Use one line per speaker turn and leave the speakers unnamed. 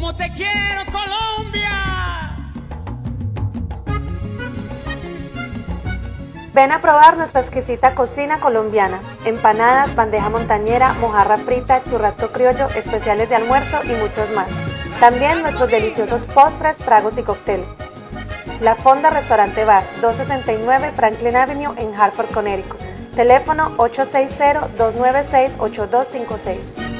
Como te quiero, Colombia.
Ven a probar nuestra exquisita cocina colombiana. Empanadas, bandeja montañera, mojarra frita, churrasco criollo, especiales de almuerzo y muchos más. También nuestros deliciosos postres, tragos y cóctel. La Fonda Restaurante Bar, 269 Franklin Avenue en Hartford, Connecticut. Teléfono 860-296-8256.